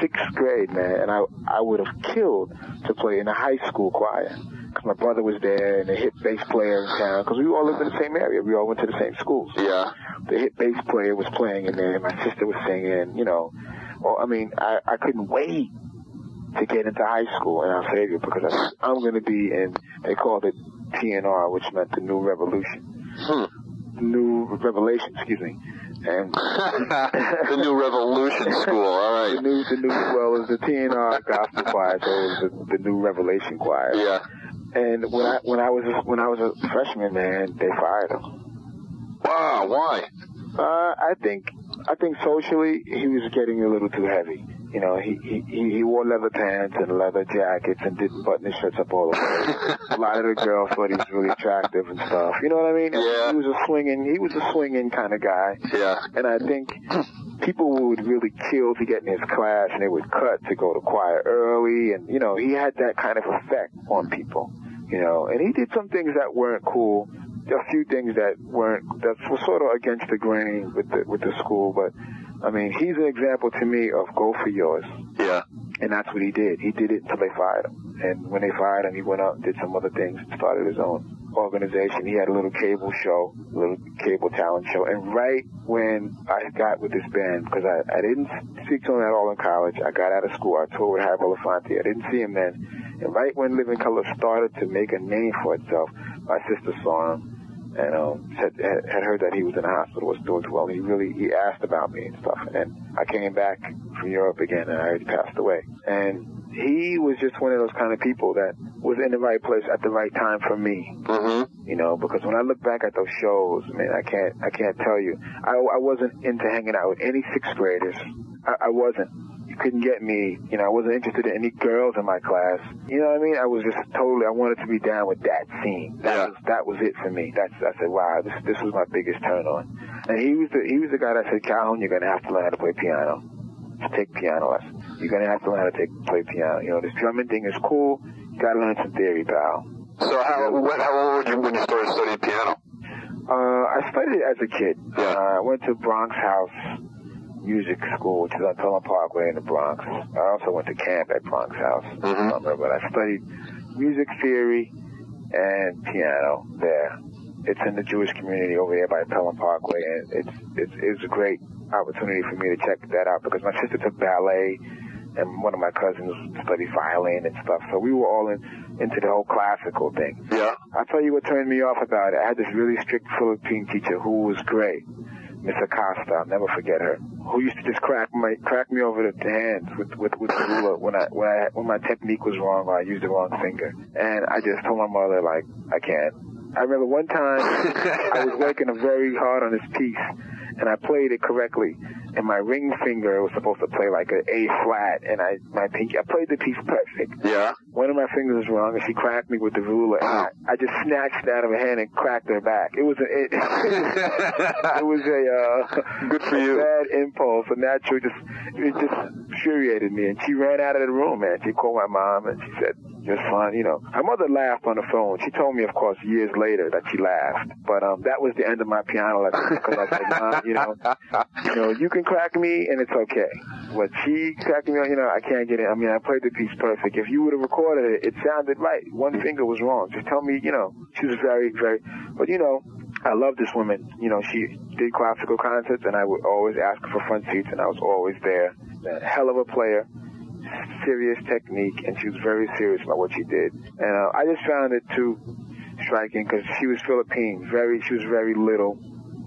sixth grade, man, and I I would have killed to play in a high school choir because my brother was there and the hit bass player in town because we all lived in the same area. We all went to the same schools. Yeah. The hit bass player was playing in there. And My sister was singing. You know, well, I mean, I I couldn't wait to get into high school in Alsavier because I, I'm going to be in. They called it TNR, which meant the New Revolution. Hmm. New Revelation, excuse me. And the New Revolution School. All right. the new, the new, well, it was the TNR Gospel Choir, so it was the, the New Revelation Choir. Yeah. And when I when I was a, when I was a freshman, man, they fired him. Wow. Why? Uh, I think I think socially he was getting a little too heavy. You know, he he he wore leather pants and leather jackets and didn't button his shirts up all the way. a lot of the girls thought he was really attractive and stuff. You know what I mean? Yeah. He was a swinging he was a swinging kind of guy. Yeah. And I think people would really kill to get in his class and they would cut to go to choir early and, you know, he had that kind of effect on people, you know, and he did some things that weren't cool. A few things that weren't, that were sort of against the grain with the, with the school, but I mean, he's an example to me of go for yours. Yeah. And that's what he did. He did it until they fired him. And when they fired him, he went out and did some other things and started his own organization. He had a little cable show, a little cable talent show. And right when I got with this band, because I, I didn't speak to him at all in college, I got out of school. I toured with Harry Belafonte. I didn't see him then. And right when Living Colour started to make a name for itself, my sister saw him and um, had, had heard that he was in the hospital, was doing well. And he really he asked about me and stuff. And I came back from Europe again, and I heard he passed away. And he was just one of those kind of people that was in the right place at the right time for me. Mm-hmm. You know, because when I look back at those shows, man, I can't I can't tell you. I, I wasn't into hanging out with any sixth graders. I, I wasn't couldn't get me, you know, I wasn't interested in any girls in my class. You know what I mean? I was just totally, I wanted to be down with that scene. That Yeah. was, that was it for me. That's, I said, wow, this, this was my biggest turn on. And he was the, he was the guy that said, Calhoun, you're going to have to learn how to play piano. To take piano lessons. You're going to have to learn how to take, play piano. You know, this drumming thing is cool. You got to learn some theory, pal. So how when, how old were you when you started studying piano? Uh, I studied it as a kid. Yeah. Uh, I went to Bronx House Music School, which is on Pelham Parkway in the Bronx. I also went to camp at Bronx House, Mhm. summer, but I studied music theory and piano there. It's in the Jewish community over there by Pelham Parkway, and it's it's it's a great opportunity for me to check that out because my sister took ballet, and one of my cousins studied violin and stuff. So we were all in, into the whole classical thing. Yeah. I'll tell you what turned me off about it. I had this really strict Philippine teacher who was great, Miss Acosta. I'll never forget her. Who used to just crack my crack me over the hands with with with the ruler when I when I when my technique was wrong or I used the wrong finger. And I just told my mother like I can't. I remember one time I was working very hard on this piece and I played it correctly. And my ring finger was supposed to play like an A flat, and I my pinky I played the piece perfect Yeah. one of my fingers was wrong and she cracked me with the ruler and I, I just snatched it out of her hand and cracked her back. It was a, it, it was a, uh, Good for a you. bad impulse, a natural just, it just infuriated me and she ran out of the room, man. She called my mom and she said, just fine, you know. Her mother laughed on the phone. She told me, of course, years later that she laughed. But, um, that was the end of my piano lesson because I said, mom, you know, you know, you can crack me and it's okay. But she cracked me, you know, I can't get it. I mean, I played the piece perfect. If you would have recorded it, it sounded right. One finger was wrong. Just tell me, you know, she was very, very, but you know, I love this woman. You know, she did classical concerts and I would always ask for front seats and I was always there. A hell of a player. Serious technique and she was very serious about what she did. And uh, I just found it too striking because she was Philippine. Very, she was very little,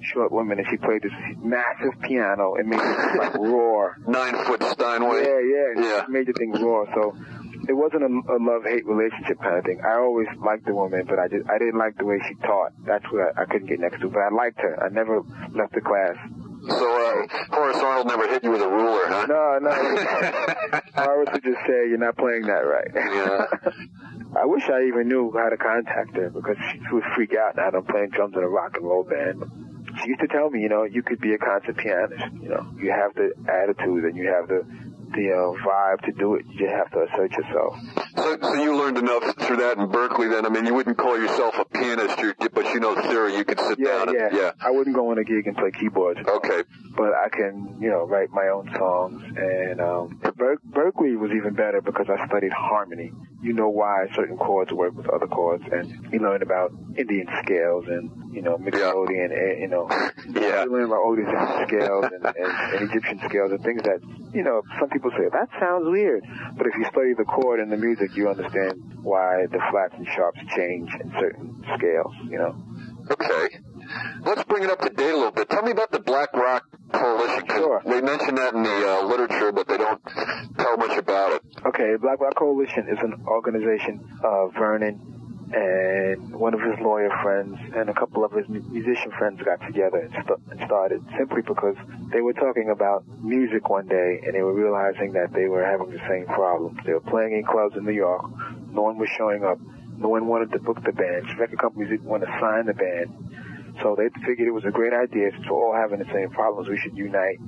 short woman, and she played this massive piano and made it like roar. Nine foot Steinway. Yeah, yeah, Yeah. Made the thing roar. So it wasn't a, a love hate relationship kind of thing. I always liked the woman, but I just I didn't like the way she taught. That's what I, I couldn't get next to. But I liked her. I never left the class. So uh, Horace Arnold never hit you with a ruler, huh? No, no. Horace would just say you're not playing that right. Yeah. I wish I even knew how to contact her because she would freak out that I'm playing drums in a rock and roll band. She used to tell me, you know, you could be a concert pianist. You know, you have the attitude and you have the the uh, vibe to do it. You just have to assert yourself. So, so you learned enough through that in Berklee then. I mean, you wouldn't call yourself a pianist, but you know theory. You could sit Yeah, down and, yeah. yeah. I wouldn't go on a gig and play keyboards, Okay. but I can, you know, write my own songs. And um, Ber- Berklee was even better because I studied harmony. You know why certain chords work with other chords, and you learn about Indian scales and you know Mixolydian, and, eh, you know, Yeah. you learn about all these scales and, and, and Egyptian scales and things that you know some people say that sounds weird, but if you study the chord and the music, you understand why the flats and sharps change in certain scales. You know. Okay. Let's bring it up to date a little bit. Tell me about the Black Rock Coalition. Sure. They mention that in the uh, literature, but they don't tell much about it. Okay, Black Rock Coalition is an organization of Vernon and one of his lawyer friends and a couple of his musician friends got together and, st- and started simply because they were talking about music one day and they were realizing that they were having the same problems. They were playing in clubs in New York. No one was showing up. No one wanted to book the band. Record companies didn't want to sign the band. So they figured it was a great idea since we're all having the same problems. We should unite,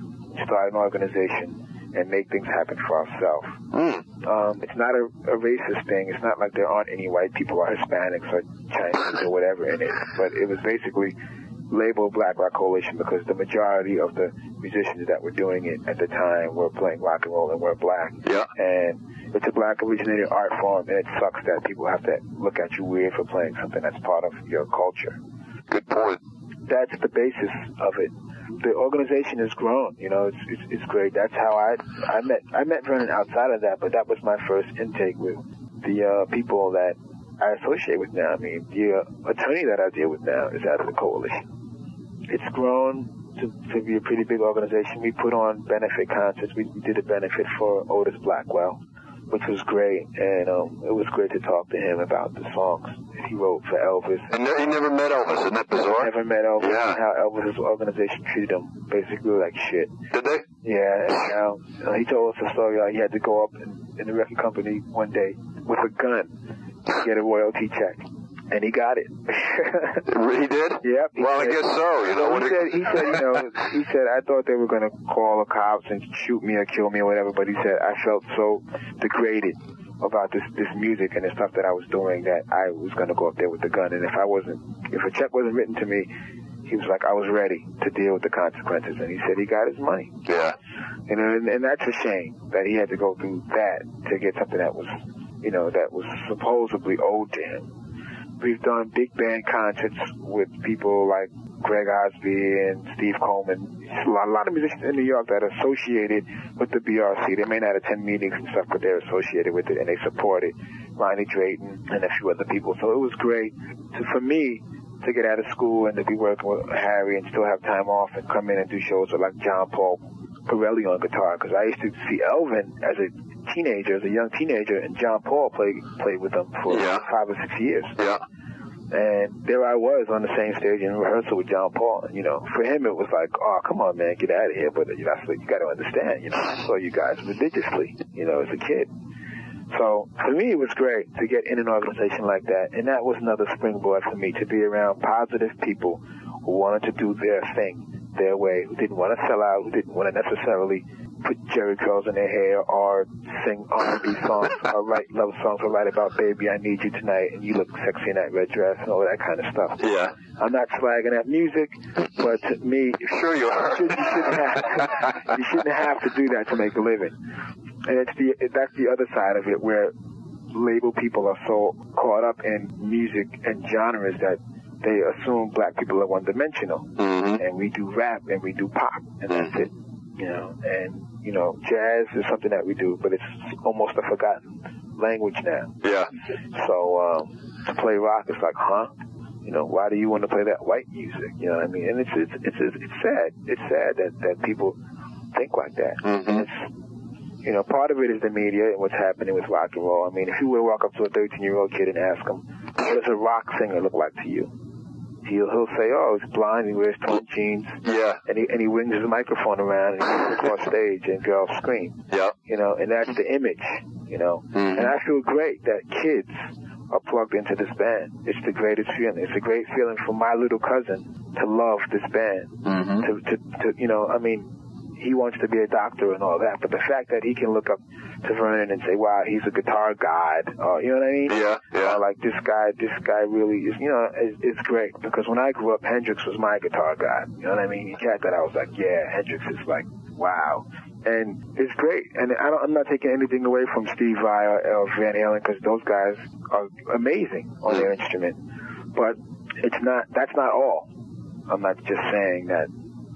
start an organization, and make things happen for ourselves. Mm. Um, it's not a, a racist thing. It's not like there aren't any white people or Hispanics or Chinese or whatever in it. But it was basically labeled Black Rock Coalition because the majority of the musicians that were doing it at the time were playing rock and roll and were black. Yeah. And it's a black originated art form, and it sucks that people have to look at you weird for playing something that's part of your culture Good point. that's the basis of it. The organization has grown. You know, it's it's, it's great. That's how I I met I met Vernon outside of that, but that was my first intake with the uh, people that I associate with now. I mean, the uh, attorney that I deal with now is out of the coalition. It's grown to, to be a pretty big organization. We put on benefit concerts. We, we did a benefit for Otis Blackwell, which was great, and um, it was great to talk to him about the songs he wrote for Elvis. And ne- you never met Elvis, isn't that bizarre? Never met Elvis. Yeah. And how Elvis's organization treated him basically like shit. Did they? Yeah. And now uh, he told us a story. Like he had to go up in, in the record company one day with a gun to get a royalty check, and he got it. He did? Yep. he Well, I guess so. You know, he said, he said, you know, he said, I thought they were going to call the cops and shoot me or kill me or whatever, but he said, I felt so degraded about this, this music and the stuff that I was doing that I was going to go up there with the gun. And if I wasn't, if a check wasn't written to me, he was like, I was ready to deal with the consequences. And he said he got his money. yeah. You know, and, and that's a shame that he had to go through that to get something that was, you know, that was supposedly owed to him. We've done big band concerts with people like Greg Osby and Steve Coleman. A lot, a lot of musicians in New York that are associated with the BRC. They may not attend meetings and stuff, but they're associated with it and they support it. Ronnie Drayton and a few other people. So it was great to, for me to get out of school and to be working with Harry and still have time off and come in and do shows with like John Paul Bourelly on guitar because I used to see Elvin as a teenager, as a young teenager, and John Paul played played with them for Yeah. five or six years. Yeah. And there I was on the same stage in rehearsal with John Paul. And, you know, for him it was like, oh, come on, man, get out of here. But that's what you got to understand. You know, I saw you guys religiously, you know, as a kid. So for me, it was great to get in an organization like that. And that was another springboard for me to be around positive people who wanted to do their thing, their way, who didn't want to sell out, who didn't want to necessarily put Jheri curls in their hair or sing R&B songs or write love songs or write about baby I need you tonight and you look sexy in that red dress and all that kind of stuff. Yeah. I'm not slagging at music, but to me, Sure you are. you, should, you, shouldn't have, you shouldn't have to do that to make a living. And it's the that's the other side of it where label people are so caught up in music and genres that they assume black people are one dimensional hmm and we do rap and we do pop and that's it. You know, and you know, jazz is something that we do, but it's almost a forgotten language now. Yeah. So um, to play rock, it's like, huh? You know, why do you want to play that white music? You know what I mean? And it's it's it's it's, it's sad. It's sad that that people think like that. Mhm. It's you know, part of it is the media and what's happening with rock and roll. I mean, if you were to walk up to a 13 year old kid and ask him, what does a rock singer look like to you? He'll, he'll say, oh, he's blind, he wears torn jeans, Yeah. and he, and he wings his microphone around and he goes across stage and girls scream. Yeah. You know, and that's the image, you know. Mhm. And I feel great that kids are plugged into this band. It's the greatest feeling. It's a great feeling for my little cousin to love this band. hmm To, to, to, you know, I mean, he wants to be a doctor and all that, but the fact that he can look up to Vernon and say, wow, he's a guitar god, or, you know what I mean? Yeah. Yeah. Uh, like this guy, this guy really is, you know, it's, is great because when I grew up, Hendrix was my guitar god. You know what I mean? He got that? I was like, yeah, Hendrix is like, wow. and it's great. And I don't, I'm not taking anything away from Steve Vai or, or Van Halen because those guys are amazing on their instrument. But it's not. That's not all. I'm not just saying that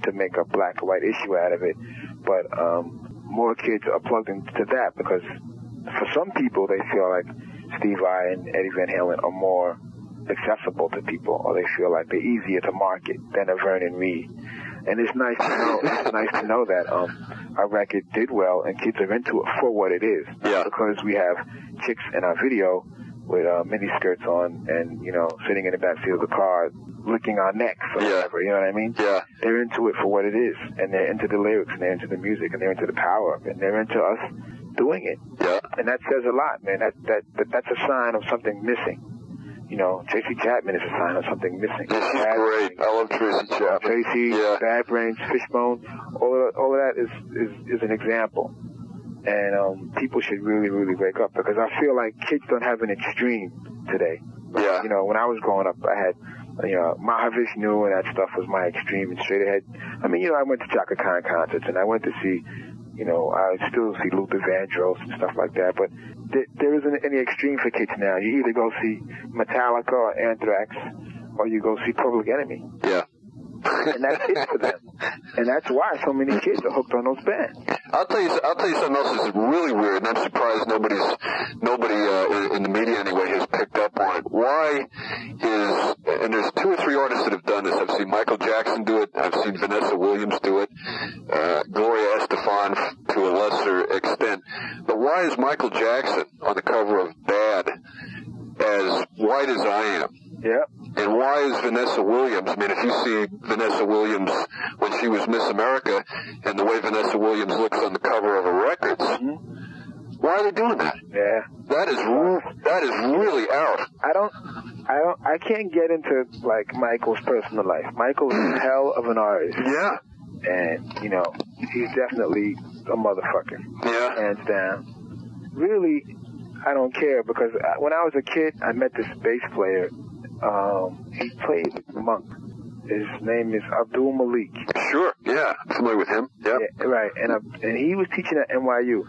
to make a black or white issue out of it, but um, more kids are plugged into that because for some people they feel like Steve Vai and Eddie Van Halen are more accessible to people, or they feel like they're easier to market than a Vernon Reid. And it's nice to know. it's nice to know that um, our record did well, and kids are into it for what it is. Yeah. Because we have chicks in our video with uh, mini skirts on, and you know, sitting in the back seat of the car, licking our necks or Yeah. whatever. You know what I mean? Yeah. They're into it for what it is, and they're into the lyrics, and they're into the music, and they're into the power of it, and they're into us doing it Yeah. and that says a lot, man. That that, that that's a sign of something missing. You know, Tracy Chapman is a sign of something missing. Yeah, she's Bad great. Brains, I love Tracy Chapman. Tracy, Yeah. Bad Brains, Fishbone, all of all of that is is is an example. And um, people should really, really wake up because I feel like kids don't have an extreme today. Yeah. You know, when I was growing up, I had, you know, Mahavishnu and that stuff was my extreme and straight ahead. I mean, you know, I went to Chaka Khan concerts and I went to see, you know, I still see Luther Vandross and stuff like that, but th- there isn't any extreme for kids now. You either go see Metallica or Anthrax or you go see Public Enemy. Yeah. And that's it for them. And that's why so many kids are hooked on those bands. I'll tell you. I'll tell you something else that's really weird, and I'm surprised nobody's nobody uh, in- the media anyway has picked up on it. Why is and there's two or three artists that have done this. I've seen Michael Jackson do it. I've seen Vanessa Williams do it. Uh, Gloria Estefan to a lesser extent. But why is Michael Jackson on the cover of Bad as white as I am? Yeah. And why is Vanessa Williams? I mean, if you see Vanessa Williams when she was Miss America and the way Vanessa Williams looks on the cover of her records, why are they doing that? Yeah. That is, that is really out. I don't, I don't, I can't get into like Michael's personal life. Michael is a hmm. hell of an artist, Yeah, and you know he's definitely a motherfucker, yeah, hands down. Really, I don't care because uh, when I was a kid, I met this bass player. Um, he played with Monk. His name is Abdul Malik. sure. Yeah, I'm familiar with him. Yeah, Yeah, right. And I, and he was teaching at NYU.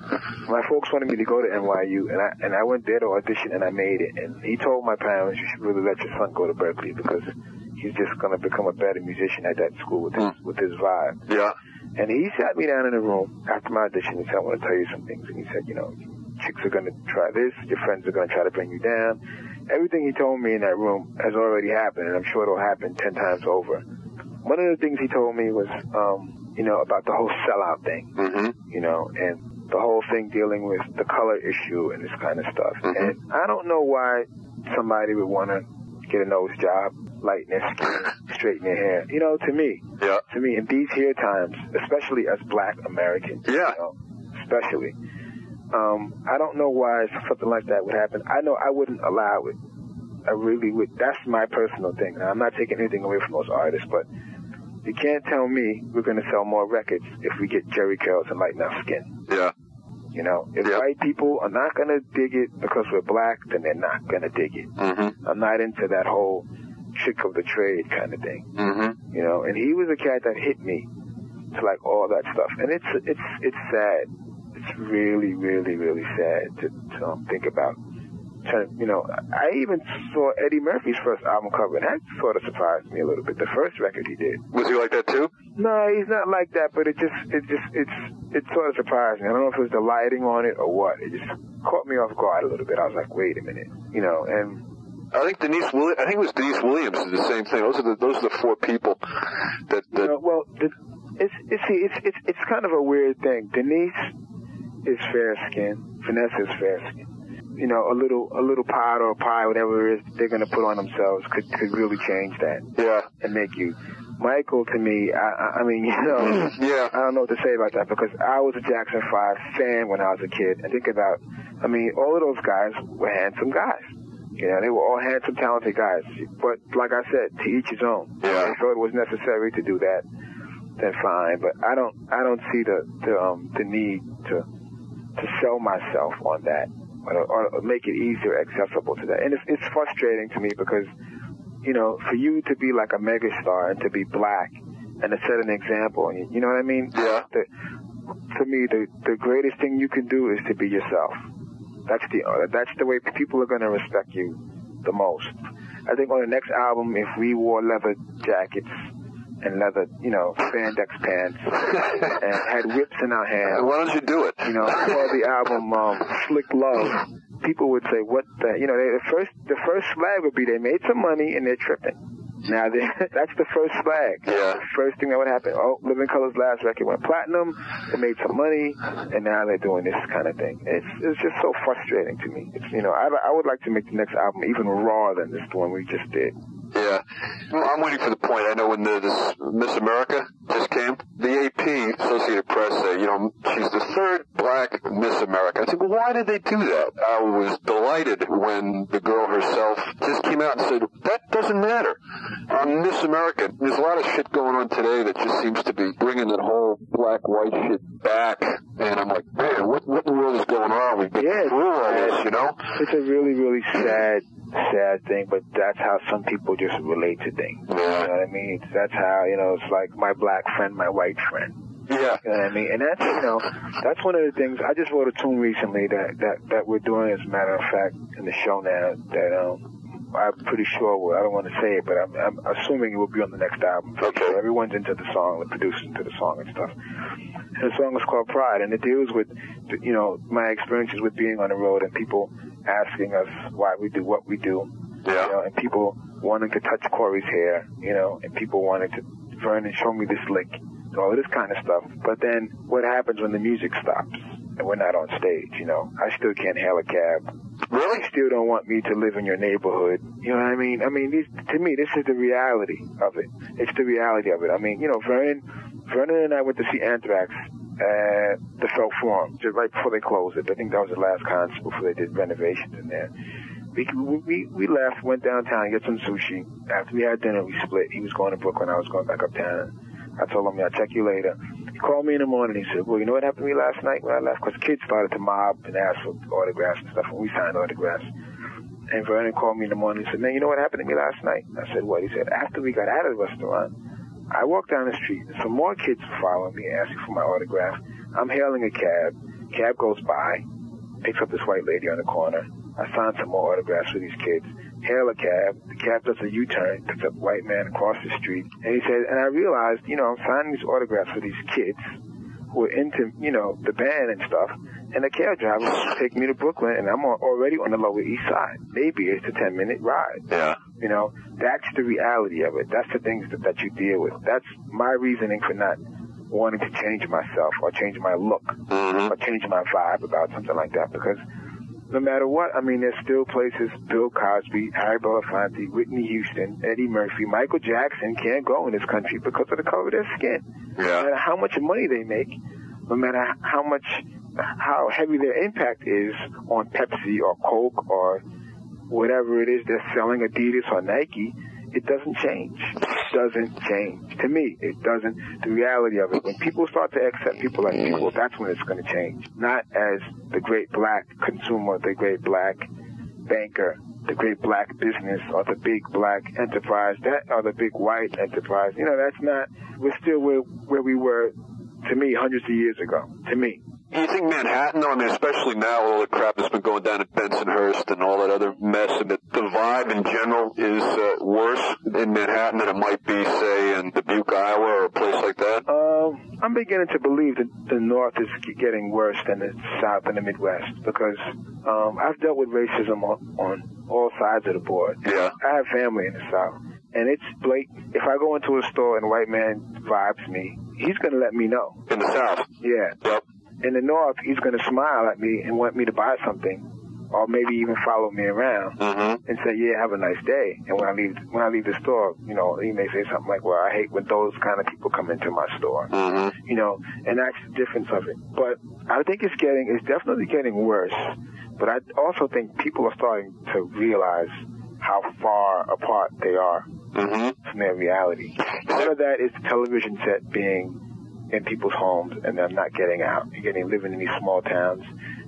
My folks wanted me to go to NYU, and I and I went there to audition, and I made it. And he told my parents, "You should really let your son go to Berklee because he's just going to become a better musician at that school with his with his vibe." yeah, And he sat me down in a room after my audition and said, "I want to tell you some things." And he said, "You know, chicks are going to try this. Your friends are going to try to bring you down." Everything he told me in that room has already happened, and I'm sure it'll happen ten times over. One of the things he told me was, um, you know, about the whole sellout thing hmm you know, and the whole thing dealing with the color issue and this kind of stuff. Mhm. And I don't know why somebody would want to get a nose job, lighten their skin, straighten their hair. You know, to me, yeah, to me, in these here times, especially as black Americans, Yeah. you know, especially, um, I don't know why something like that would happen. I know I wouldn't allow it. I really would. That's my personal thing. Now, I'm not taking anything away from those artists, but you can't tell me we're going to sell more records if we get Jheri curls and lighten our skin. yeah, You know, if Yeah. white people are not going to dig it because we're black, then they're not going to dig it. hmm I'm not into that whole trick of the trade kind of thing. hmm You know, and he was a cat that hit me to like all that stuff, and it's it's it's sad. It's really, really, really sad to, to um, think about. To, you know, I even saw Eddie Murphy's first album cover, and that sort of surprised me a little bit. The first record he did. Was he like that too? No, he's not like that, but it just, it just, it's, it sort of surprised me. I don't know if it was the lighting on it or what. It just caught me off guard a little bit. I was like, wait a minute, you know, and I think Denise Williams. I think it was Denise Williams. did the same thing. Those are the those are the four people that you know, well, the, it's, it's, see, it's, it's, it's kind of a weird thing. Denise is fair skin. Vanessa is fair skin. You know, a little, a little pot or a pie, whatever it is they're going to put on themselves could, could really change that Yeah, and make you. Michael, to me, I, I- mean, you know, yeah, I don't know what to say about that because I was a Jackson 5 fan when I was a kid. And think about, I mean, all of those guys were handsome guys. You know, they were all handsome, talented guys. But like I said, to each his own. Yeah. If it was necessary to do that, then fine. But I don't, I don't see the, the, um, the need to, to sell myself on that or, or make it easier accessible to that. And it's, it's frustrating to me because, you know, for you to be like a megastar and to be black and to set an example, you, you know what I mean? Yeah. The, to me, the the greatest thing you can do is to be yourself. That's the uh, that's the way people are going to respect you the most. I think on the next album, if we wore leather jackets and leather, you know, spandex pants and had whips in our hands. Why don't you do it? You know, for the album um, Slick Love, people would say, "What the?" You know, they, the first the first flag would be they made some money and they're tripping. Now that's the first flag. Yeah. First thing that would happen. Oh, Living Colour's last record went platinum. They made some money, and now they're doing this kind of thing. It's it's just so frustrating to me. It's you know I I would like to make the next album even rawer than this one we just did. Yeah. Well, I'm waiting for the point. I know when the, this Miss America just AP, Associated Press, said, you know, she's the third black Miss America. I said, well, why did they do that? I was delighted when the girl herself just came out and said, that doesn't matter. I'm Miss America. There's a lot of shit going on today that just seems to be bringing that whole black-white shit back. And I'm like, man, what, what in the world is going on? We've been Yeah, through all this, you know? It's a really really sad sad thing, but that's how some people just relate to things. You know what I mean? It's, that's how you know it's like my black friend, my white friend. Yeah. You know what I mean? And that's you know, that's one of the things. I just wrote a tune recently that that that we're doing. As a matter of fact, in the show now that um. I'm pretty sure. I don't want to say it, but I'm, I'm assuming it will be on the next album. Okay. Everyone's into the song, the producers into the song and stuff. And the song is called Pride, and it deals with, you know, my experiences with being on the road and people asking us why we do what we do, Yeah. you know, and people wanting to touch Corey's hair, you know, and people wanting to, Vernon, show me this lick, all of this kind of stuff. But then what happens when the music stops and we're not on stage, you know? I still can't hail a cab. Really? You still don't want me to live in your neighborhood. You know what I mean? I mean, these, to me, this is the reality of it. It's the reality of it. I mean, you know, Vernon, Vernon and I went to see Anthrax at the Felt Forum just right before they closed it. I think that was the last concert before they did renovations in there. We, we, we left, went downtown, get some sushi. After we had dinner, we split. He was going to Brooklyn. I was going back uptown. I told him, I'll check you later. He called me in the morning. He said, well, you know what happened to me last night when I left? Because kids started to mob and ask for autographs and stuff, and we signed autographs. And Vernon called me in the morning and said, man, you know what happened to me last night? I said, what? He said, after we got out of the restaurant, I walked down the street, and some more kids were following me, asking for my autograph. I'm hailing a cab. Cab goes by, picks up this white lady on the corner. I signed some more autographs for these kids. Hail a cab. The cab does a U-turn, picks up a white man across the street. And he said, and I realized, you know, I'm signing these autographs for these kids who are into, you know, the band and stuff. And the cab driver was taking me to Brooklyn, and I'm already on the Lower East Side. Maybe it's a 10 minute ride. Yeah. You know, that's the reality of it. That's the things that, that you deal with. That's my reasoning for not wanting to change myself or change my look hmm or change my vibe about something like that because no matter what, I mean, there's still places, Bill Cosby, Harry Belafonte, Whitney Houston, Eddie Murphy, Michael Jackson can't go in this country because of the color of their skin. Yeah. No matter how much money they make, no matter how much, how heavy their impact is on Pepsi or Coke or whatever it is they're selling, Adidas or Nike, it doesn't change. Doesn't change. To me, it doesn't. The reality of it, when people start to accept people like people, mm. that's when it's going to change. Not as the great black consumer, the great black banker, the great black business, or the big black enterprise, that or the big white enterprise. You know, that's not. We're still where where we were, to me, hundreds of years ago. To me, you think Manhattan, I mean, especially now, all the crap that's been going down at Bensonhurst and all that other mess, and that the vibe in general is uh, worse in Manhattan than it might be, say, in Dubuque, Iowa, or a place like that? Um, I'm beginning to believe that the North is getting worse than the South and the Midwest because um, I've dealt with racism on, on all sides of the board. Yeah. I have family in the South, and it's blatant. If I go into a store and a white man vibes me, he's going to let me know. In the South. Yeah. Yep. In the North, he's going to smile at me and want me to buy something, or maybe even follow me around Mm-hmm. and say, "Yeah, have a nice day." And when I leave, when I leave the store, you know, he may say something like, "Well, I hate when those kind of people come into my store." Mm-hmm. you know, and that's the difference of it. But I think it's getting, it's definitely getting worse. But I also think people are starting to realize how far apart they are Mm-hmm. from their reality. Part of that is the television set being in people's homes and them not getting out. You're getting living in these small towns,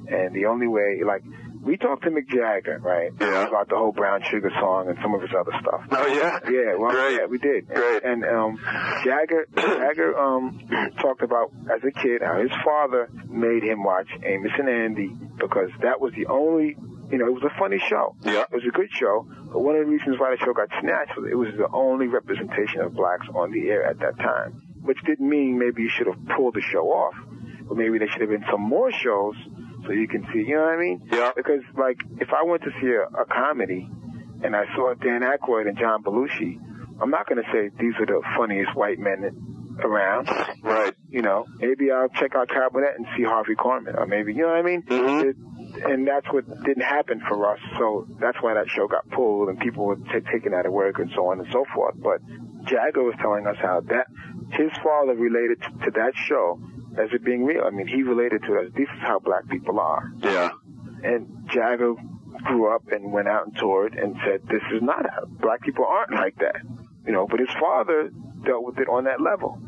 and the only way, like we talked to Mick Jagger, right? Yeah. About the whole Brown Sugar song and some of his other stuff. Oh yeah. Yeah, well, Great. yeah, we did. Great. And um, Jagger, Jagger um, talked about as a kid how his father made him watch Amos and Andy because that was the only, you know, it was a funny show. Yeah. It was a good show, but one of the reasons why the show got snatched was it was the only representation of blacks on the air at that time, which didn't mean maybe you should have pulled the show off, but maybe there should have been some more shows so you can see, you know what I mean? Yeah. Because like, if I went to see a, a comedy and I saw Dan Aykroyd and John Belushi, I'm not going to say these are the funniest white men around. Right. You know, maybe I'll check out Carol Burnett and see Harvey Korman, or maybe you know what I mean. Mhm. It, and that's what didn't happen for us. So that's why that show got pulled, and people were t- taken out of work and so on and so forth. But Jagger was telling us how that his father related to, to that show as it being real. I mean, he related to it. This is how black people are. Yeah. And Jagger grew up and went out and toured and said, this is not how, black people aren't like that. You know, but his father dealt with it on that level.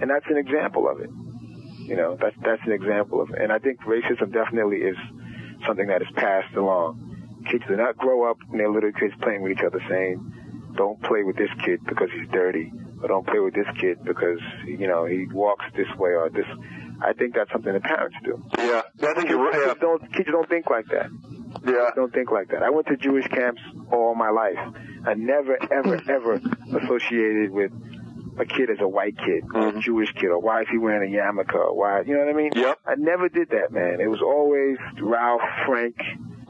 And that's an example of it. You know, that's, that's an example of it. And I think racism definitely is something that is passed along. Kids do not grow up and they're little kids playing with each other saying, don't play with this kid because he's dirty, or don't play with this kid because, you know, he walks this way or this. I think that's something the parents do. Yeah. I think you're right. Kids don't, kids don't think like that. Yeah. yeah. Don't think like that. I went to Jewish camps all my life. I never, ever, ever associated with a kid as a white kid, or a. Mm-hmm. Jewish kid, or why is he wearing a yarmulke, or why, you know what I mean? Yep. I never did that, man. It was always Ralph, Frank,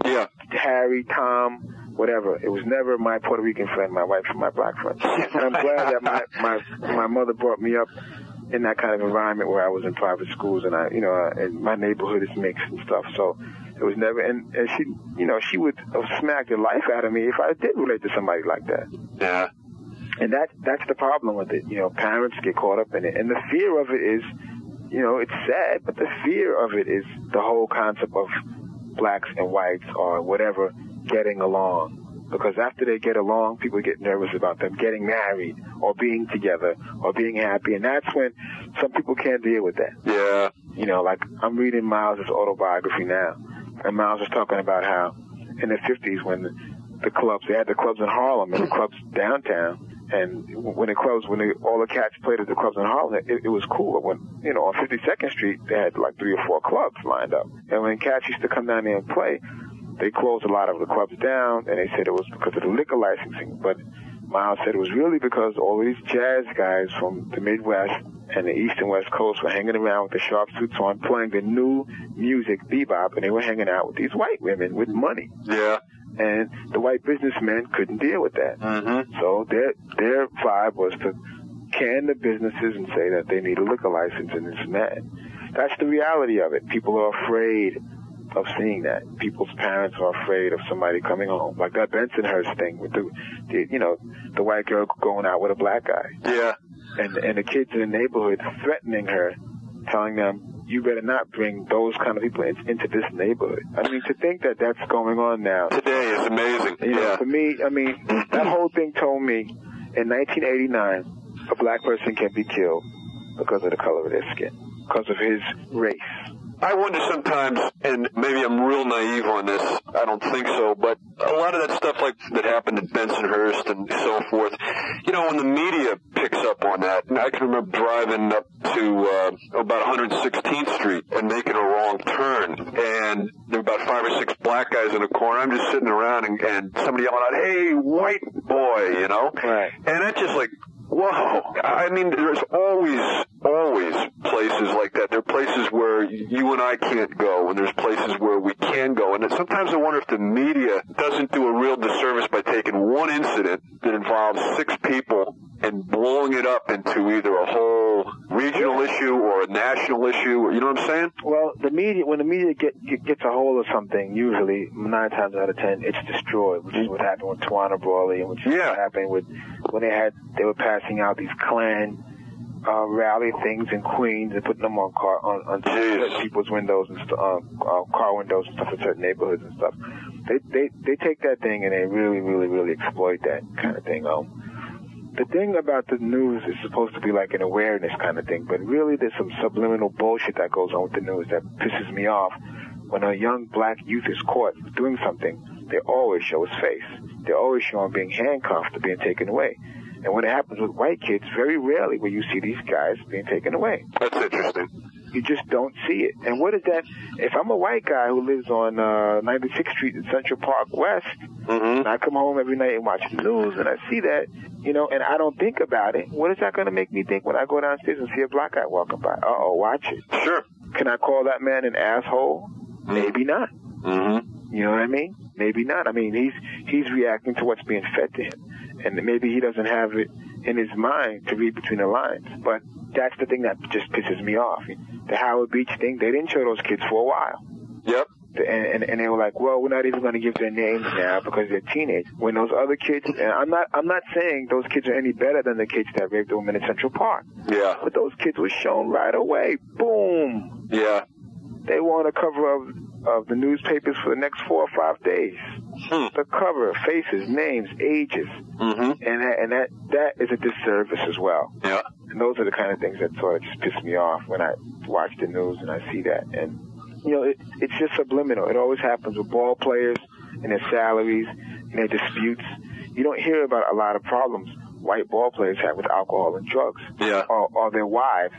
Yeah. Harry, Tom, whatever. It was never my Puerto Rican friend, my wife, and my black friend. And I'm glad that my, my, my mother brought me up in that kind of environment where I was in private schools and I, you know, uh, and my neighborhood is mixed and stuff. So it was never, and, and she, you know, she would have smacked the life out of me if I did relate to somebody like that. Yeah. And that, that's the problem with it. You know, parents get caught up in it. And the fear of it is, you know, it's sad, but the fear of it is the whole concept of blacks and whites or whatever getting along. Because after they get along, people get nervous about them getting married or being together or being happy. And that's when some people can't deal with that. Yeah. You know, like I'm reading Miles' autobiography now. And Miles is talking about how in the 50s when the, the clubs, they had the clubs in Harlem and the clubs downtown. And when the clubs, when they, all the cats played at the clubs in Harlem, it, it was cool. But when, you know, on 52nd Street, they had like three or four clubs lined up. And when cats used to come down there and play, they closed a lot of the clubs down and they said it was because of the liquor licensing. But Miles said it was really because all these jazz guys from the Midwest and the East and West Coast were hanging around with the sharp suits on, playing the new music, bebop, and they were hanging out with these white women with money. Yeah. And the white businessmen couldn't deal with that. Mm-hmm. So their their vibe was to can the businesses and say that they need a liquor license and this and that. That's the reality of it. People are afraid of seeing that. People's parents are afraid of somebody coming home, like that Bensonhurst thing with the, the you know, the white girl going out with a black guy, Yeah. and and the kids in the neighborhood threatening her, telling them, "You better not bring those kind of people in, into this neighborhood." I mean, to think that that's going on now Today is amazing. you know, Yeah. for me, I mean, that whole thing told me in 1989, a black person can be killed because of the color of their skin, because of his race. I wonder sometimes, and maybe I'm real naive on this. I don't think so, but a lot of that stuff like that happened at Bensonhurst and so forth. You know, when the media picks up on that, and I can remember driving up to uh, about 116th Street and making a wrong turn, and there were about five or six black guys in a corner. I'm just sitting around, and, and somebody yelling out, "Hey, white boy!" You know, Right. and it's just like, whoa. I mean, there's always, always places like that. There are places where you and I can't go, and there's places where we can go. And sometimes I wonder if the media doesn't do a real disservice by taking one incident that involves six people and blowing it up into either a whole regional issue or a national issue. You know what I'm saying? Well, the media, when the media get, get gets a hold of something, usually nine times out of ten, it's destroyed, which is what happened with Tawana Brawley, and which is Yeah. what happened with when they had they were passing out these Klan uh, rally things in Queens and putting them on car on, on Jeez. people's windows and st- uh, uh, car windows and stuff in certain neighborhoods and stuff. They they they take that thing and they really really really exploit that kind of thing. Um, the thing about the news is supposed to be like an awareness kind of thing, but really there's some subliminal bullshit that goes on with the news that pisses me off. when a young black youth is caught doing something, they always show his face. They always show him being handcuffed or being taken away. And when it happens with white kids, very rarely will you see these guys being taken away. That's interesting. You just don't see it. And what is that? If I'm a white guy who lives on uh, 96th Street in Central Park West, Mm-hmm. and I come home every night and watch the news, and I see that, you know, and I don't think about it, what is that going to make me think when I go downstairs and see a black guy walking by? Uh oh, watch it. Sure. Can I call that man an asshole? Maybe not. Mm-hmm. You know what I mean? Maybe not. I mean, he's he's reacting to what's being fed to him, and maybe he doesn't have it in his mind to read between the lines. But that's the thing that just pisses me off. The Howard Beach thing, they didn't show those kids for a while. Yep. And, and, and they were like, well, we're not even going to give their names now because they're teenagers. When those other kids, and I'm not, I'm not saying those kids are any better than the kids that raped the woman in Central Park, Yeah. but those kids were shown right away. Boom. Yeah. They want the cover of, of the newspapers for the next four or five days. Hmm. The cover, faces, names, ages, Mm-hmm. and that, and that, that is a disservice as well. Yeah. And those are the kind of things that sort of just piss me off when I watch the news and I see that. And, you know, it, it's just subliminal. It always happens with ball players and their salaries and their disputes. You don't hear about a lot of problems white ball players have with alcohol and drugs Yeah. or, or their wives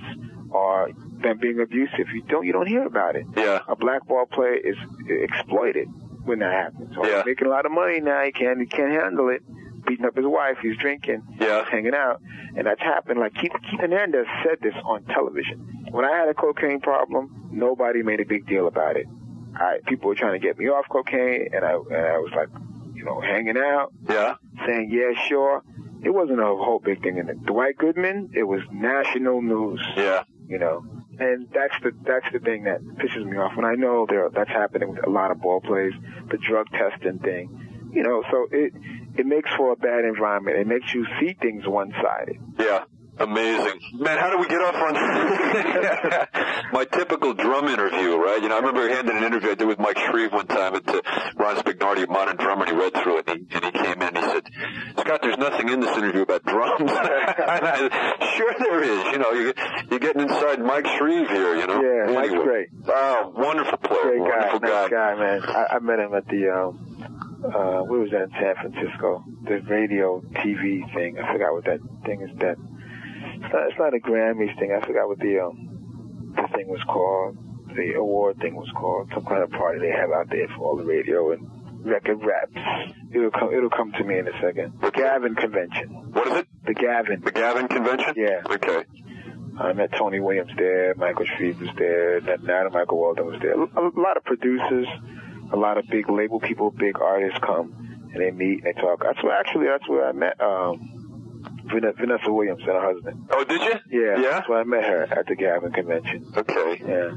or them being abusive. You don't, you don't hear about it. Yeah. A black ball player is exploited when that happens. Yeah. he's making a lot of money now. He can't, he can't handle it. Beating up his wife. He's drinking Yeah. hanging out, and that's happened. Like Keith, Keith Hernandez said this on television. When I had a cocaine problem, nobody made a big deal about it. I people were trying to get me off cocaine, and I and I was like, you know, hanging out, Yeah. saying yeah, sure. It wasn't a whole big thing in it. Dwight Gooden, it was national news, Yeah. you know. And that's the that's the thing that pisses me off when I know there that's happening with a lot of ball players, the drug testing thing, you know. So it it makes for a bad environment. It makes you see things one sided. Yeah. Amazing. Man, how do we get off on my typical drum interview, right? You know, I remember handing an interview I did with Mike Shrieve one time at Ron Spagnardi of Modern Drummer, and he read through it, and he, and he came in and he said, Scott, there's nothing in this interview about drums. And I, sure there is. You know, you're, you're getting inside Mike Shrieve here, you know? Yeah, Mike's great. Oh, wonderful player. Great guy, wonderful nice guy, man. I, I met him at the um, uh, where was that in San Francisco? The radio TV thing. I forgot what that thing is. That it's not, it's not a Grammys thing. I forgot what the um, the thing was called. The award thing was called. Some kind of party they have out there for all the radio and record reps. It'll come. It'll come to me in a second. The Gavin Convention. What is it? The Gavin. The Gavin Convention? Yeah. Okay. I met Tony Williams there, Michael Shrieve was there, Narada Michael Walden was there. A, lot of producers, a lot of big label people, big artists come and they meet and they talk. That's where actually that's where I met um Vanessa Williams and her husband. Oh, did you? Yeah, Yeah? that's where I met her at the Gavin convention. Okay. Yeah.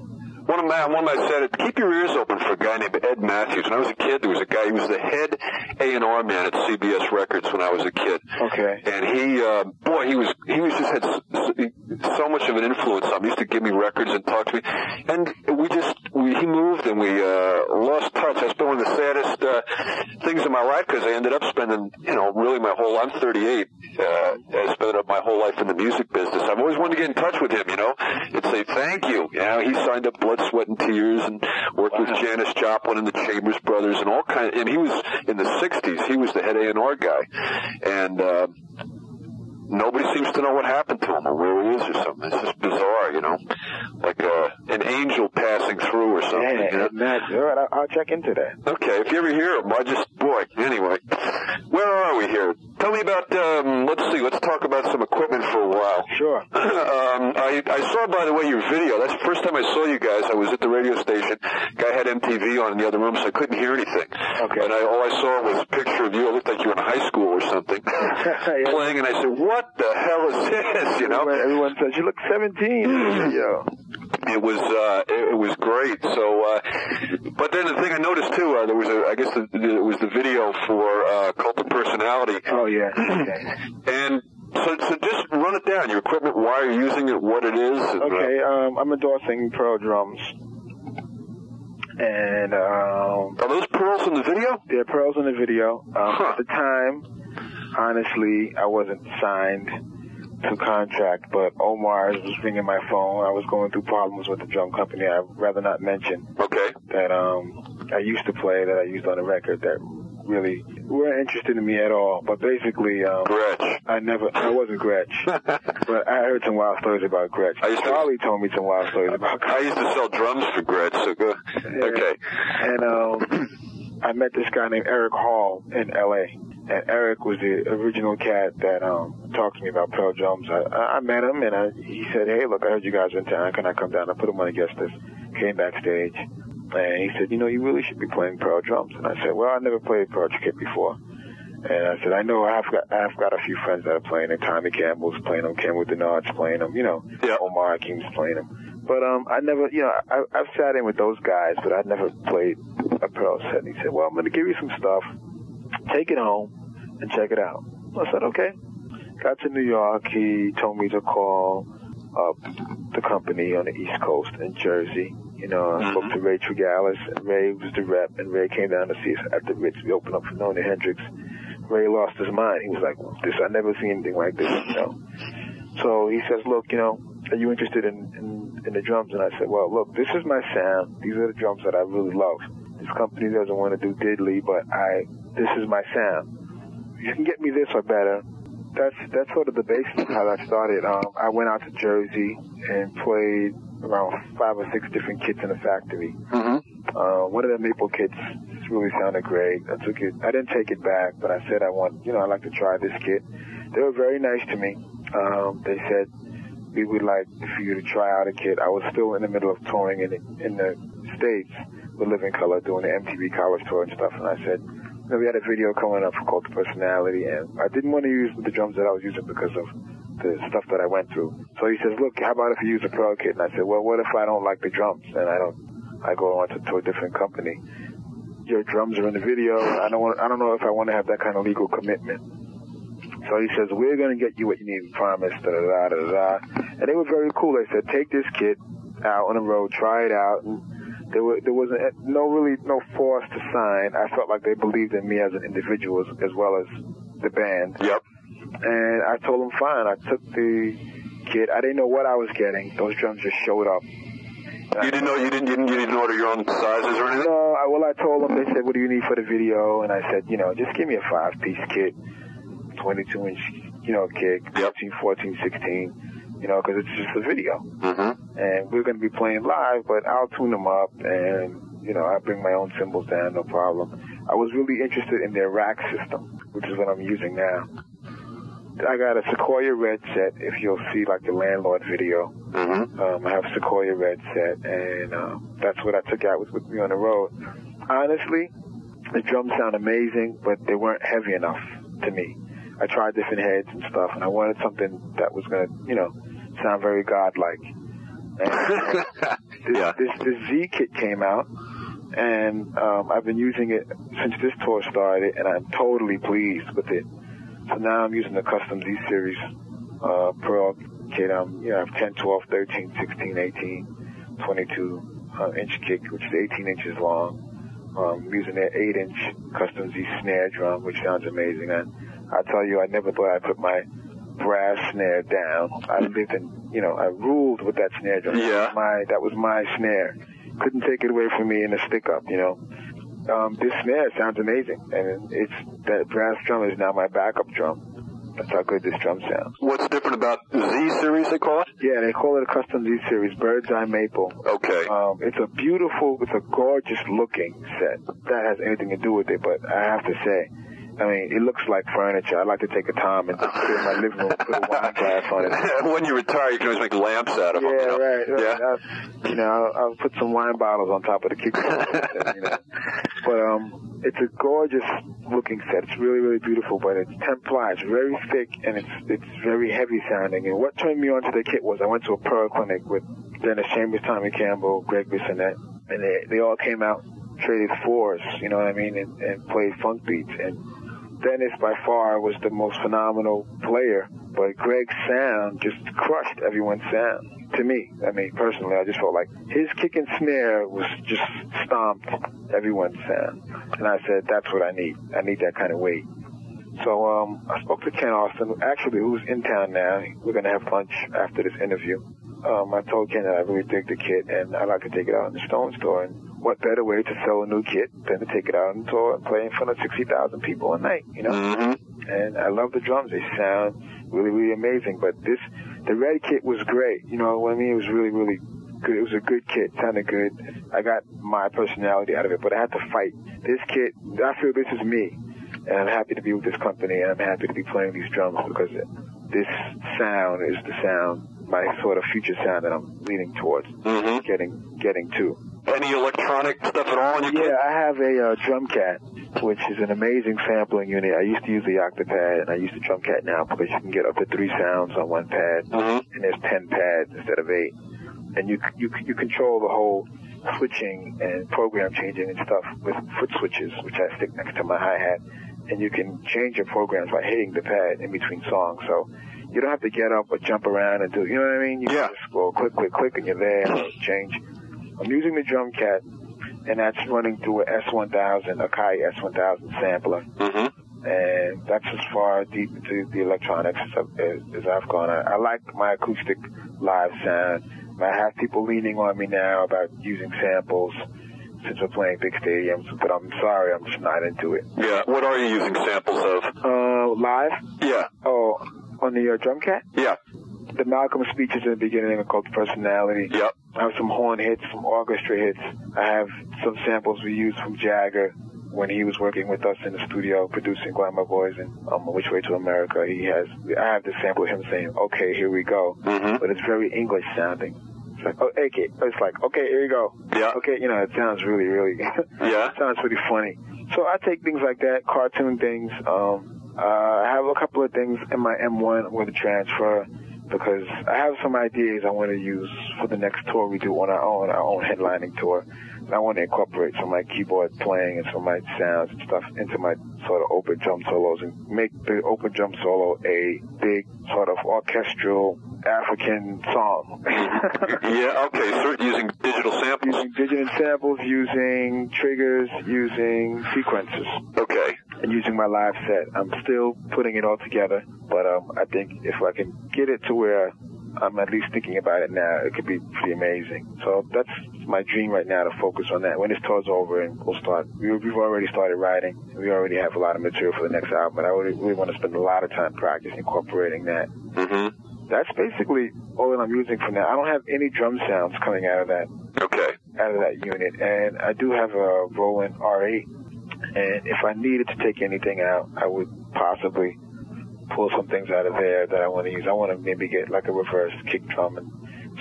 One of my one of my said, keep your ears open for a guy named Ed Matthews. When I was a kid, there was a guy. He was the head A and R man at CBS Records when I was a kid. Okay. And he, uh, boy, he was he was just had so, so much of an influence on me. He used to give me records and talk to me. And we just we, he moved and we uh, lost touch. That's been one of the saddest uh, things in my life because I ended up spending, you know, really my whole. I'm 38. Uh, I spent up my whole life in the music business. I've always wanted to get in touch with him, you know, and say thank you. You know, he signed up Blood, Sweat, and Tears and worked with Janis Joplin and the Chambers Brothers and all kind. and he was in the 60s. He was the head A&R guy, and. Uh, Nobody seems to know what happened to him or where he is or something. It's just bizarre, you know, like uh, an angel passing through or something. Yeah, you know? All right, I'll, I'll check into that. Okay, if you ever hear him, I just boy. Anyway, where are we here? Tell me about. Um, let's see. Let's talk about some equipment for a while. Sure. um, I, I saw, by the way, your video. That's the first time I saw you guys. I was at the radio station. Guy had MTV on in the other room, so I couldn't hear anything. Okay. And I, all I saw was a picture of you. It looked like you were in high school or something, Yeah. playing. And I said, "What the hell is this?" You know. Everyone, everyone says you look 17. Yo. It was uh, it, it was great. So, uh, but then the thing I noticed too, uh, there was a I guess the, it was the video for uh, Cult of Personality, Oh yeah. Okay. and so so just run it down. Your equipment, why you're using it, what it is. and, uh, Okay, um, I'm endorsing Pearl drums. And um, are those pearls in the video? there are pearls in the video. Um, Huh. At the time, honestly, I wasn't signed to contract, but Omar was ringing my phone. I was going through problems with the drum company. I'd rather not mention. Okay. That um, I used to play that I used on the record that really weren't interested in me at all. But basically, um, Gretsch. I never, I wasn't Gretsch, but I heard some wild stories about Gretsch. I used to- Charlie told me some wild stories about I used to sell drums for Gretsch, so go. Okay. And um, I met this guy named Eric Hall in L.A. And Eric was the original cat that um talked to me about Pearl Drums. I, I I met him and I, he said, "Hey, look, I heard you guys are in town. Can I come down?" I put him on a guest list. Came backstage, and he said, "You know, you really should be playing Pearl Drums." And I said, "Well, I never played Pearl Kit before." And I said, "I know I've got I've got a few friends that are playing it. Tommy Campbell's playing them. Kenwood Dennard's playing them. You know, Yeah. Omar Hakim's playing them." But um, I never, you know, I, I've sat in with those guys, but I've never played a Pearl set. And he said, "Well, I'm going to give you some stuff. Take it home and check it out." I said, "Okay." Got to New York. He told me to call up the company on the East Coast in Jersey. You know, I spoke to Ray Tregalis, and Ray was the rep, and Ray came down to see us at the Ritz. We opened up for Nona Hendryx. Ray lost his mind. He was like, "This, I never seen anything like this." You know. So he says, "Look, you know, are you interested in, in in the drums?" And I said, "Well, look, this is my sound. These are the drums that I really love. This company doesn't want to do diddly, but I, this is my sound. You can get me this or better." That's that's sort of the basis of how that started. Um, I went out to Jersey and played around five or six different kits in the factory. Mm-hmm. Uh, one of the maple kits really sounded great. I took it. I didn't take it back, but I said I want, you know, I'd like to try this kit. They were very nice to me. Um, they said we would like for you to try out a kit. I was still in the middle of touring in the, in the states with Living Colour, doing the MTV college tour and stuff. And I said, you know, we had a video coming up called The Personality, and I didn't want to use the drums that I was using because of the stuff that I went through. So he says, look, how about if you use a pro kit? And I said, well, what if I don't like the drums and I don't, I go on to, to a different company? Your drums are in the video. I don't want, I don't know if I want to have that kind of legal commitment. So he says, we're going to get you what you need, promise, da da da da da. And they were very cool. They said, take this kit out on the road, try it out. And there, were, there wasn't no really no force to sign. I felt like they believed in me as an individual as, as well as the band. Yep. And I told them, fine. I took the kit. I didn't know what I was getting. Those drums just showed up. You didn't know you didn't you didn't, you didn't order your own sizes or anything. No, I, well, I told them. They said, "What do you need for the video?" And I said, "You know, just give me a five-piece kit, 22-inch, you know, kick, Yep. 13, 14, 16, you know, because it's just a video, Mm-hmm. and we're going to be playing live, but I'll tune them up, and you know, I bring my own cymbals down, no problem." I was really interested in their rack system, which is what I'm using now. I got a Sequoia Red set. If you'll see like the landlord video, Mm-hmm. um, I have a Sequoia Red set, and um, that's what I took out with, with me on the road. Honestly, the drums sound amazing, but they weren't heavy enough to me. I tried different heads and stuff, and I wanted something that was gonna, you know, sound very godlike. And this, Yeah. this this Z kit came out, and um, I've been using it since this tour started, and I'm totally pleased with it. So now I'm using the custom Z series uh, Pearl kit. Um, you know, I have 10, 12, 13, 16, 18, 22 uh, inch kick, which is 18 inches long. Um, using that 8 inch custom Z snare drum, which sounds amazing. And I tell you, I never thought I'd put my brass snare down. I lived in, you know, I ruled with that snare drum. Yeah. My, that was my snare. Couldn't take it away from me in a stick up, you know. Um, this snare sounds amazing, and it's that brass drum is now my backup drum. That's how good this drum sounds. What's different about Z series? They call it. Yeah, they call it a custom Z series, Bird's Eye Maple. Okay. Um, it's a beautiful, it's a gorgeous looking set. That has anything to do with it, but I have to say, I mean, it looks like furniture. I'd like to take a time and just put it in my living room, put a wine glass on it. when you retire, you can always make lamps out of them. Yeah, you know? right. right. Yeah. You know, I'll, I'll put some wine bottles on top of the kickstand. you know. But um, it's a gorgeous looking set. It's really, really beautiful. But it's ten ply. It's very thick and it's it's very heavy sounding. And what turned me on to the kit was I went to a Pearl clinic with Dennis Chambers, Tommy Campbell, Greg Bissonette, and they they all came out traded fours. You know what I mean? And, and played funk beats and. Dennis by far was the most phenomenal player, but Greg's sound just crushed everyone's sound. To me, I mean, personally, I just felt like his kick and snare was just stomped everyone's sound. And I said, that's what I need. I need that kind of weight. So um, I spoke to Ken Austin, actually, who's in town now. We're going to have lunch after this interview. Um, I told Ken that I really dig the kit and I'd like to take it out in the Stones tour. And what better way to sell a new kit than to take it out and tour and play in front of 60,000 people a night, you know? Mm-hmm. And I love the drums. They sound really, really amazing. But this, the red kit was great. You know what I mean? It was really, really good. It was a good kit. Sounded good. I got my personality out of it, but I had to fight. This kit, I feel this is me. And I'm happy to be with this company and I'm happy to be playing these drums because this sound is the sound, my sort of future sound that I'm leaning towards, Mm-hmm. getting, getting to. Any electronic stuff at all Yeah, kit? I have a uh, drumKAT, which is an amazing sampling unit. I used to use the Octopad, and I use the drum drumKAT now because you can get up to three sounds on one pad, Mm-hmm. and there's ten pads instead of eight, and you you you control the whole switching and program changing and stuff with foot switches, which I stick next to my hi hat, and you can change your programs by hitting the pad in between songs. So you don't have to get up or jump around and do, you know what I mean? You Yeah. just go click, click, click, and you're there, and change. I'm using the drum drumKAT, and that's running through a S1000, Akai S1000 sampler, Mm-hmm. and that's as far deep into the electronics as, as, as I've gone. I, I like my acoustic live sound. I have people leaning on me now about using samples since we're playing big stadiums, but I'm sorry, I'm just not into it. Yeah. What are you using samples of? Uh, live? Yeah. Oh, on the uh, drumKAT? Yeah. The Malcolm speeches in the beginning are called Personality. Yep. I have some horn hits, some orchestra hits. I have some samples we used from Jagger when he was working with us in the studio producing Glamour Boys and um, Which Way to America. He has, I have the sample of him saying, okay, here we go. Mm-hmm. But it's very English sounding. It's like, oh, okay. It's like, okay, here you go. Yeah. Okay, you know, it sounds really, really, Yeah. it sounds pretty funny. So I take things like that, cartoon things. Um, uh, I have a couple of things in my M1 with a transfer because I have some ideas I want to use for the next tour we do on our own, our own headlining tour. And I want to incorporate some of my keyboard playing and some of my sounds and stuff into my sort of open drum solos and make the open drum solo a big sort of orchestral African song. Yeah. Okay. So using digital samples. using digital samples, using triggers, using sequences, Okay. and using my live set. I'm still putting it all together, but um, I think if I can get it to where I'm at least thinking about it now, it could be pretty amazing. So that's my dream right now to focus on that. When this tour's over and we'll start, we, we've already started writing. We already have a lot of material for the next album, but I really, really want to spend a lot of time practicing incorporating that. Mm-hmm. That's basically all that I'm using for now. I don't have any drum sounds coming out of that Okay. out of that unit. And I do have a Roland R8. And if I needed to take anything out, I would possibly pull some things out of there that I want to use. I want to maybe get like a reverse kick drum and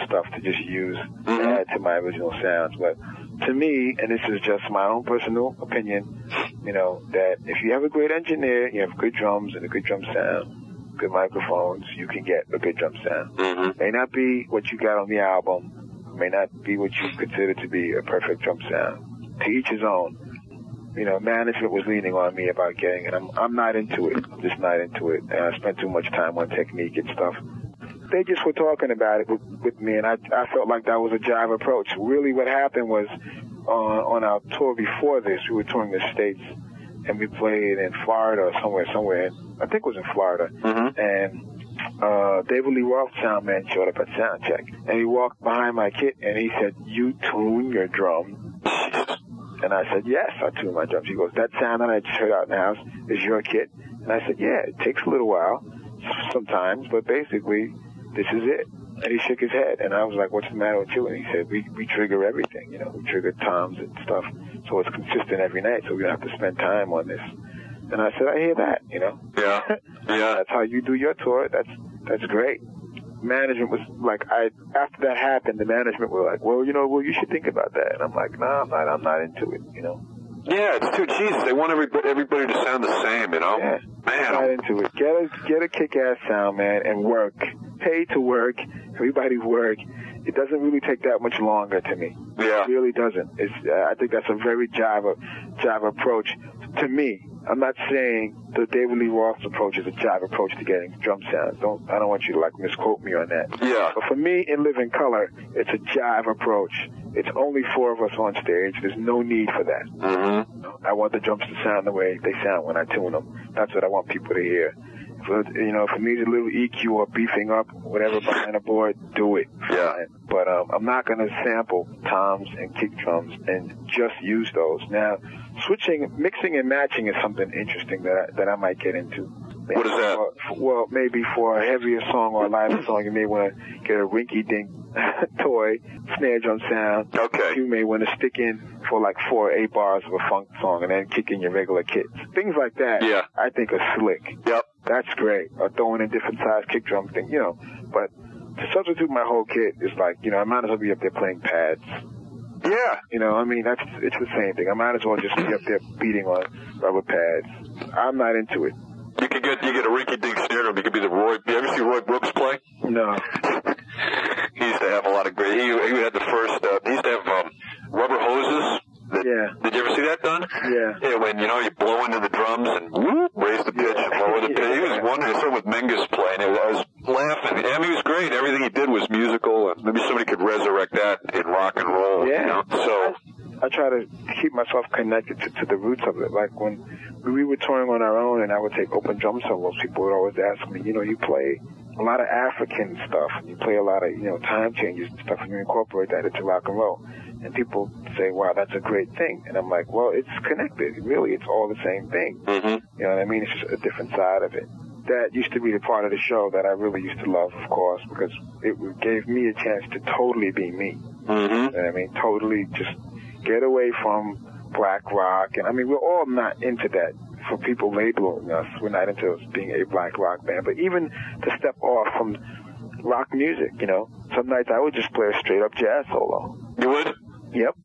stuff to just use to Mhm. add to my original sounds. But to me, and this is just my own personal opinion, you know, that if you have a great engineer, you have good drums and a good drum sound, good microphones, you can get a good drum sound Mm-hmm. may not be what you got on the album, may not be what you consider to be a perfect drum sound. To each his own. You know, management was leaning on me about getting it. I'm I'm not into it. I'm just not into it. And I spent too much time on technique and stuff. They just were talking about it with, with me, and I I felt like that was a jive approach. Really, what happened was on on our tour before this, we were touring the states, and we played in Florida or somewhere, somewhere. I think it was in Florida Mm-hmm. and uh, David Lee Roth sound man showed up at sound check, and he walked behind my kit and he said, "You tune your drum." And I said, "Yes, I tune my drums." He goes, "That sound that I just heard out in the house is your kit." And I said, "Yeah, it takes a little while, sometimes, but basically, this is it." And he shook his head, and I was like, "What's the matter with you?" And he said, "We we trigger everything, you know, we trigger toms and stuff, so it's consistent every night, so we don't have to spend time on this." And I said, "I hear that, you know." Yeah. Yeah. that's how you do your tour. That's that's great. Management was like, I after that happened, the management were like, well, you know, well, you should think about that. And I'm like, no, I'm not. I'm not into it. You know, Yeah, it's too Jesus. They want everybody, everybody to sound the same, you know. Yeah. Man, not into it. Get a get a kick-ass sound, man, and work. Pay to work. Everybody work. It doesn't really take that much longer to me. yeah, It really doesn't. It's. Uh, I think that's a very Java Java approach to me. I'm not saying the David Lee Roth approach is a jive approach to getting drum sounds. Don't I don't want you to like misquote me on that. Yeah. But for me, in Living Colour, it's a jive approach. It's only four of us on stage. There's no need for that. Mm-hmm. I want the drums to sound the way they sound when I tune them. That's what I want people to hear. For, you know, if it needs a little EQ or beefing up, whatever behind the board, do it. Yeah. But um, I'm not going to sample toms and kick drums and just use those. Now, switching, mixing and matching is something interesting that I, that I might get into. What is that? For, well, maybe for a heavier song or a lighter song, you may want to get a rinky-dink toy snare drum sound. Okay. You may want to stick in for like four or eight bars of a funk song and then kick in your regular kits. Things like that. Yeah. I think are slick. Yep. That's great. Or throwing in different size kick drum thing, you know. But to substitute my whole kit is like, you know, I might as well be up there playing pads. Yeah. You know, I mean, that's it's the same thing. I might as well just be up there beating on rubber pads. I'm not into it. You could get you get a rinky dink snare drum. You could be the Roy. You ever see Roy Brooks play? No. he used to have a lot of great. He, he had the first. Uh, he used to have um, rubber hoses. That, Yeah. Did you ever see that done? Yeah. Yeah, when you know you blow into the drums and whoop, raise the pitch and lower the pitch. He was one. I saw with Mingus playing. it. I was laughing. I mean, he was great. Everything he did was musical, and maybe somebody could resurrect that in rock and roll. You Yeah. know? So I try to keep myself connected to, to the roots of it. Like when we were touring on our own and I would take open drum solos, people would always ask me, you know, you play a lot of African stuff and you play a lot of, you know, time changes and stuff and you incorporate that into rock and roll. And people say, wow, that's a great thing. And I'm like, well, it's connected. Really, it's all the same thing. hmm You know what I mean? It's just a different side of it. That used to be the part of the show that I really used to love, of course, because it gave me a chance to totally be me. hmm You know what I mean? Totally just get away from black rock. And I mean, we're all not into that. For people labeling us, we're not into being a black rock band. But even to step off from rock music, you know, some nights I would just play a straight up jazz solo. you would. Yep.